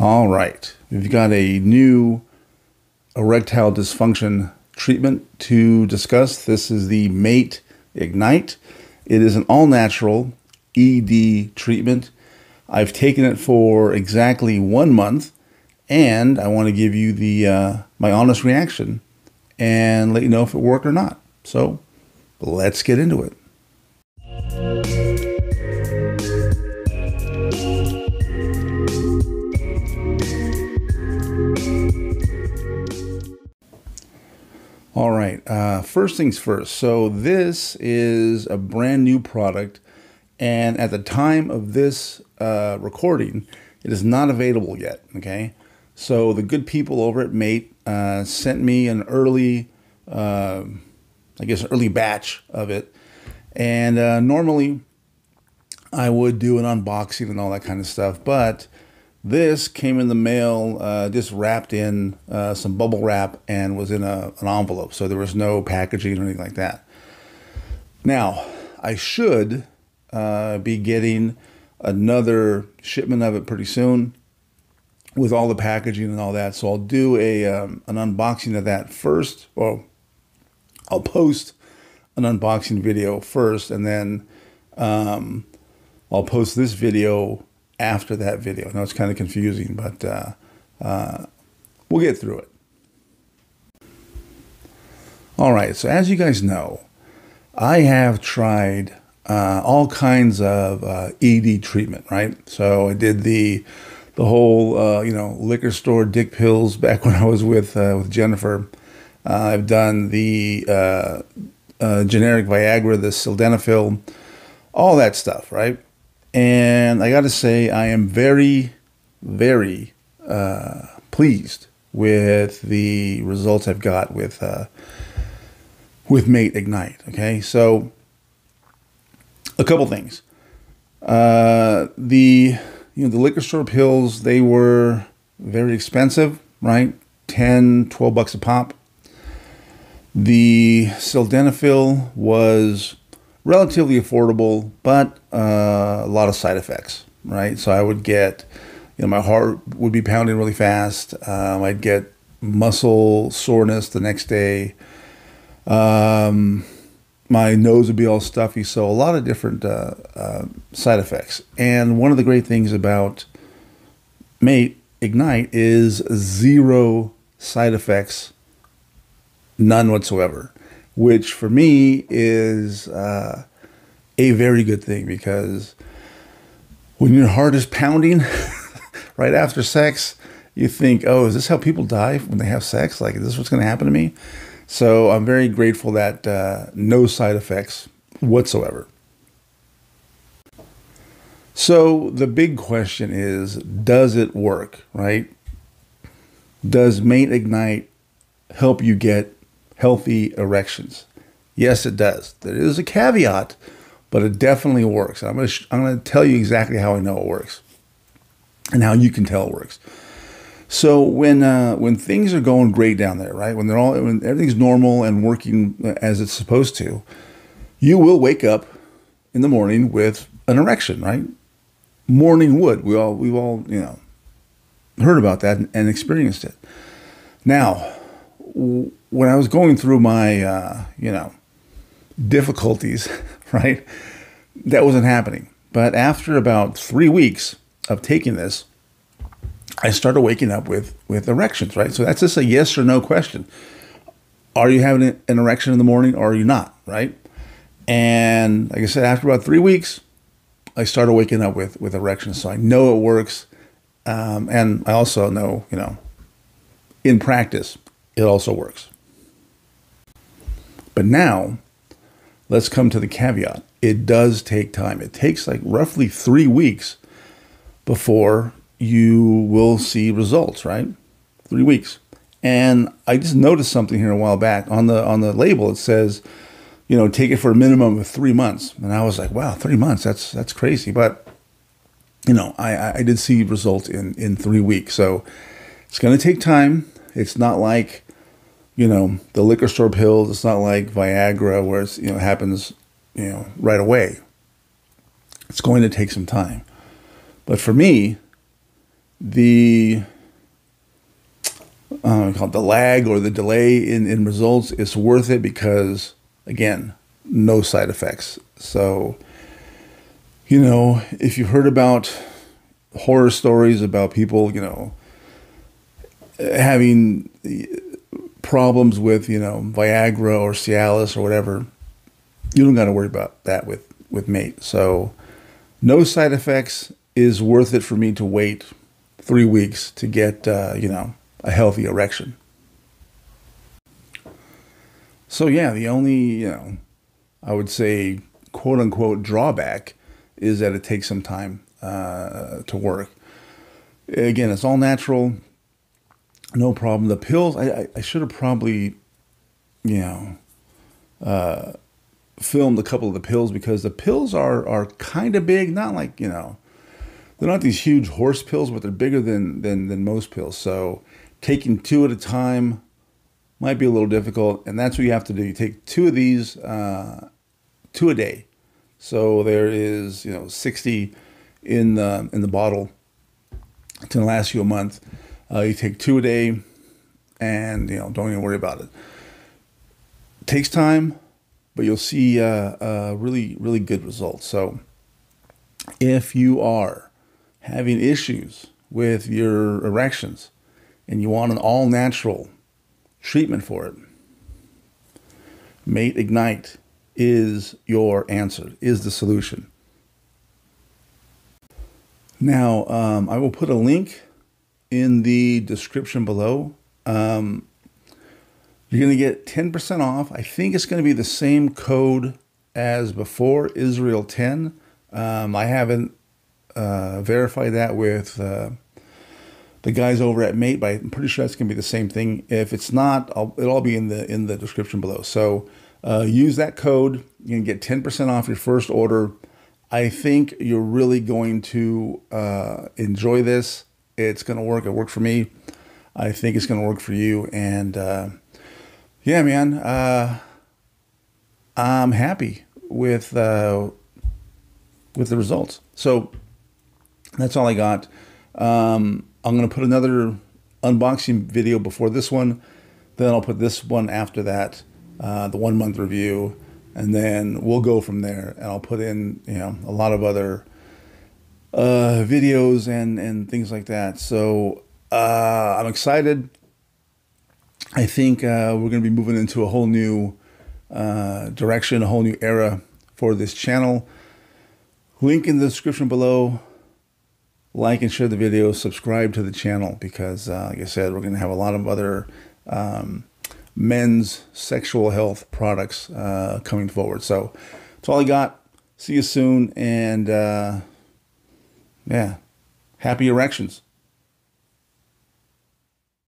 All right, we've got a new erectile dysfunction treatment to discuss. This is the Mate Ignite. It is an all natural ED treatment. I've taken it for exactly one month, and I want to give you the uh, my honest reaction and let you know if it worked or not. So let's get into it. Right. Uh, first things first. So, this is a brand new product. And at the time of this uh, recording, it is not available yet. Okay. So, the good people over at Mate uh, sent me an early, uh, I guess, early batch of it. And uh, normally I would do an unboxing and all that kind of stuff. But this came in the mail, uh, just wrapped in uh, some bubble wrap and was in a, an envelope. So there was no packaging or anything like that. Now, I should uh, be getting another shipment of it pretty soon with all the packaging and all that. So I'll do a um, an unboxing of that first. Well, I'll post an unboxing video first, and then um, I'll post this video after that video. I know it's kind of confusing, but uh, uh, we'll get through it. All right, so as you guys know, I have tried uh, all kinds of uh, ED treatment, right? So I did the the whole uh, you know liquor store dick pills back when I was with uh, with Jennifer. I've done the generic Viagra, the sildenafil, all that stuff, right? And I got to say, I am very, very uh, pleased with the results I've got with uh, with Mate Ignite. Okay, so a couple things. Uh, the you know the liquor store pills they were very expensive, right? 10, 12 bucks a pop. The sildenafil was relatively affordable, but uh, a lot of side effects, right? So I would get, you know, my heart would be pounding really fast. Um, I'd get muscle soreness the next day. Um, my nose would be all stuffy. So a lot of different uh, uh, side effects. And one of the great things about Mate Ignite is zero side effects, none whatsoever which for me is uh, a very good thing because when your heart is pounding right after sex, you think, oh, is this how people die when they have sex? Like, is this what's going to happen to me? So I'm very grateful that uh, no side effects whatsoever. So the big question is, does it work, right? Does Mate Ignite help you get healthy erections? Yes, it does. There is a caveat, but it definitely works. I'm going to I'm going to tell you exactly how I know it works and how you can tell it works. So when uh, when things are going great down there, right? When they're all when everything's normal and working as it's supposed to, you will wake up in the morning with an erection, right? Morning wood. We all we've all you know heard about that and experienced it. Now, when I was going through my, uh, you know, difficulties, right, that wasn't happening. But after about three weeks of taking this, I started waking up with with erections, right? So that's just a yes or no question. Are you having an erection in the morning or are you not, right? And like I said, after about three weeks, I started waking up with with erections. So I know it works, um, and I also know, you know, in practice, it also works. But now, let's come to the caveat. It does take time. It takes like roughly three weeks before you will see results, right? Three weeks. And I just noticed something here a while back on the on the label. It says, you know, take it for a minimum of three months. And I was like, wow, three months. That's that's crazy. But you know, I I did see results in in three weeks. So it's going to take time. It's not like you know, the liquor store pills, it's not like Viagra where it's, you know, happens, you know, right away. It's going to take some time. But for me, the uh, called the lag or the delay in, in results is worth it because again, no side effects. So, you know, if you've heard about horror stories about people, you know, having problems with, you know, Viagra or Cialis or whatever, you don't got to worry about that with, with mate. So, no side effects is worth it for me to wait three weeks to get, uh, you know, a healthy erection. So yeah, the only you know, I would say quote unquote drawback is that it takes some time uh, to work. Again, it's all natural, no problem. The pills, I, I, I should have probably, you know, uh, filmed a couple of the pills because the pills are are kind of big, not like you know, they're not these huge horse pills, but they're bigger than than than most pills. So taking two at a time might be a little difficult, and that's what you have to do. You take two of these, uh, two a day. So there is, you know, 60 in the in the bottle to last you a month. Uh, you take two a day, and you know, don't even worry about it. it takes time, but you'll see uh, uh, really really good results. So if you are having issues with your erections and you want an all natural treatment for it. Mate Ignite is your answer, is the solution. Now, um, I will put a link in the description below. Um, you're going to get 10% off. I think it's going to be the same code as before, Israel 10. Um, I haven't uh, verified that with uh, the guys over at Mate, but I'm pretty sure that's going to be the same thing. If it's not, I'll, it'll all be in the in the description below. So uh, use that code. You can get 10% off your first order. I think you're really going to uh, enjoy this. It's going to work. It worked for me. I think it's going to work for you. And uh, yeah, man, uh, I'm happy with uh, with the results. So that's all I got. Um, I'm going to put another unboxing video before this one. Then I'll put this one after that, uh, the one month review, and then we'll go from there. And I'll put in, you know, a lot of other uh, videos and and things like that. So uh, I'm excited. I think uh, we're going to be moving into a whole new uh, direction, a whole new era for this channel. Link in the description below like and share the video, subscribe to the channel because, uh, like I said, we're going to have a lot of other um, men's sexual health products uh, coming forward. So that's all I got. See you soon, and uh, yeah, happy erections.